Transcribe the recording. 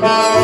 Bye.